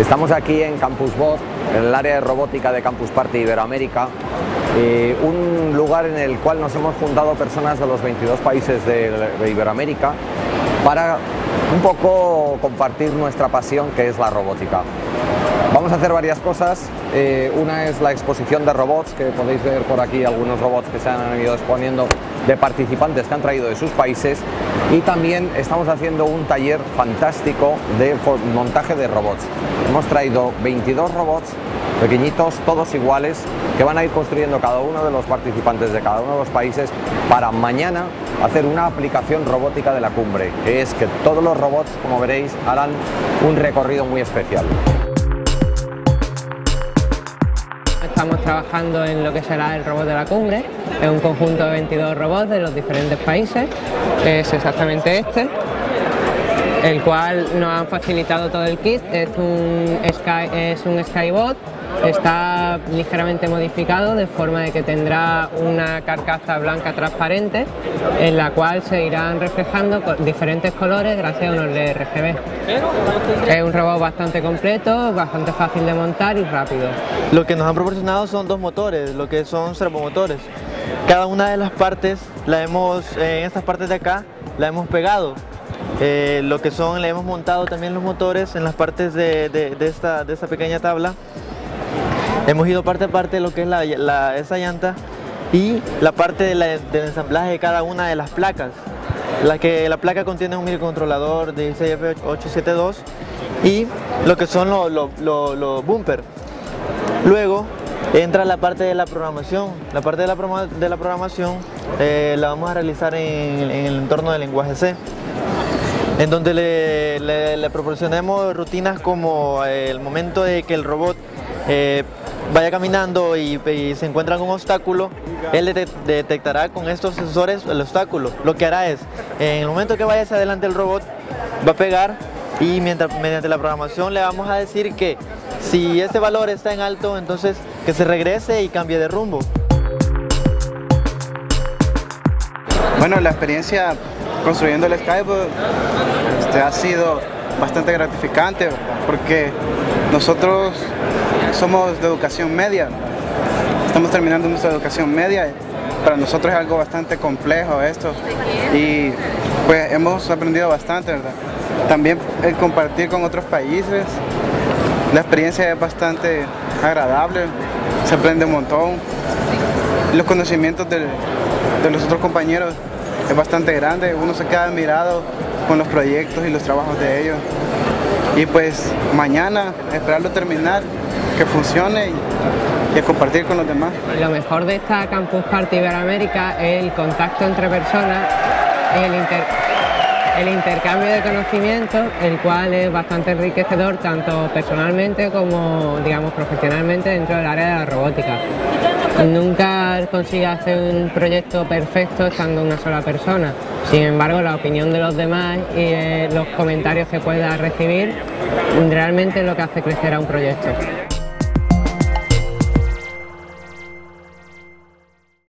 Estamos aquí en Campus Bot, en el área de robótica de Campus Party Iberoamérica, un lugar en el cual nos hemos juntado personas de los 22 países de, de Iberoamérica para un poco compartir nuestra pasión que es la robótica. Vamos a hacer varias cosas, eh, una es la exposición de robots, que podéis ver por aquí algunos robots que se han ido exponiendo de participantes que han traído de sus países y también estamos haciendo un taller fantástico de montaje de robots. Hemos traído 22 robots pequeñitos, todos iguales, que van a ir construyendo cada uno de los participantes de cada uno de los países para mañana hacer una aplicación robótica de la cumbre, que es que todos los robots, como veréis, harán un recorrido muy especial. Estamos trabajando en lo que será el robot de la cumbre, es un conjunto de 22 robots de los diferentes países, es exactamente este, el cual nos han facilitado todo el kit, es un, Sky, es un Skybot, está ligeramente modificado de forma de que tendrá una carcasa blanca transparente en la cual se irán reflejando diferentes colores gracias a unos LED RGB. Es un robot bastante completo, bastante fácil de montar y rápido. Lo que nos han proporcionado son dos motores, lo que son servomotores. Cada una de las partes, la hemos, en estas partes de acá, la hemos pegado eh, lo que son, le hemos montado también los motores en las partes de, esta, pequeña tabla. Hemos ido parte a parte de lo que es la, esa llanta y la parte del ensamblaje de cada una de las placas. La, que, la placa contiene un microcontrolador de 16F872 y lo que son los los bumpers. Luego entra la parte de la programación. La parte de la, programación eh, la vamos a realizar en, el entorno del lenguaje C en donde le, proporcionemos rutinas como el momento de que el robot eh, vaya caminando y, se encuentra con un obstáculo, él detectará con estos sensores el obstáculo. Lo que hará es, en el momento que vaya hacia adelante el robot, va a pegar y mientras, mediante la programación le vamos a decir que si este valor está en alto, entonces que se regrese y cambie de rumbo. Bueno, la experiencia construyendo el Skype este, ha sido bastante gratificante porque nosotros somos de educación media, estamos terminando nuestra educación media, para nosotros es algo bastante complejo esto. Y pues hemos aprendido bastante, ¿verdad? También el compartir con otros países, la experiencia es bastante agradable, se aprende un montón, los conocimientos de los otros compañeros es bastante grande, uno se queda admirado con los proyectos y los trabajos de ellos. Y pues mañana esperarlo terminar, que funcione y, compartir con los demás. Lo mejor de esta Campus Party Iberoamérica es el contacto entre personas, el, el intercambio de conocimientos, el cual es bastante enriquecedor tanto personalmente como digamos profesionalmente dentro del área de la robótica. Nunca consigue hacer un proyecto perfecto estando una sola persona. Sin embargo, la opinión de los demás y eh, los comentarios que pueda recibir realmente es lo que hace crecer a un proyecto.